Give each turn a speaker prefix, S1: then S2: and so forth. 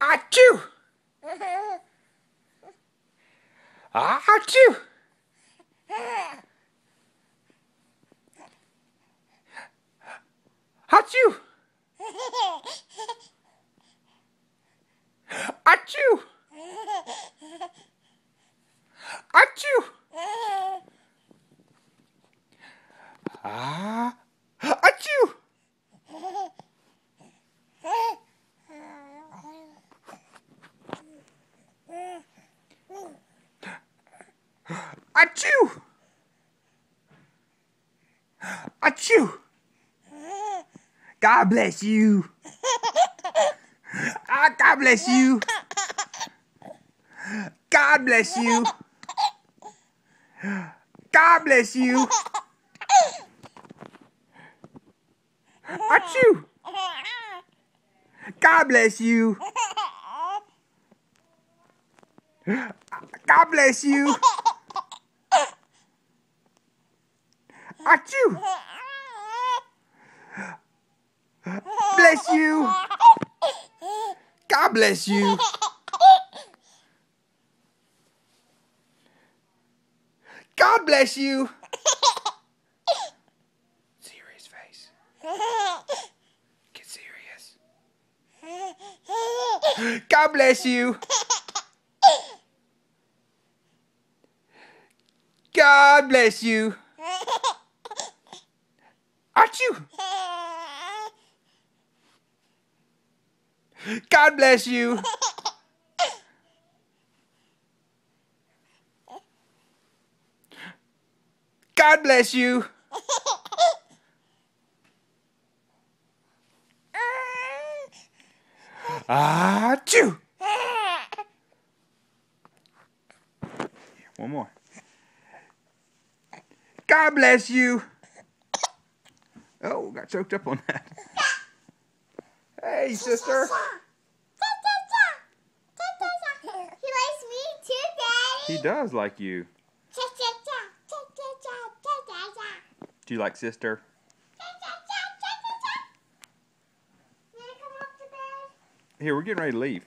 S1: Achoo! Achoo! Achoo! Achoo! Achoo! Ah! Achoo! Achoo! Achoo! God bless you. Ah, God bless you. God bless you. God bless you. Achoo! God bless you. God bless you. Achoo! Bless you. God bless you. God bless you. Serious face. Get serious. God bless you. God bless you. Achoo! God bless you. God bless you. Achoo! One more. God bless you. Oh, got choked up on that. Hey, sister.
S2: He likes me too, Daddy.
S1: He does like you. Do you like sister? Here, we're getting ready to leave.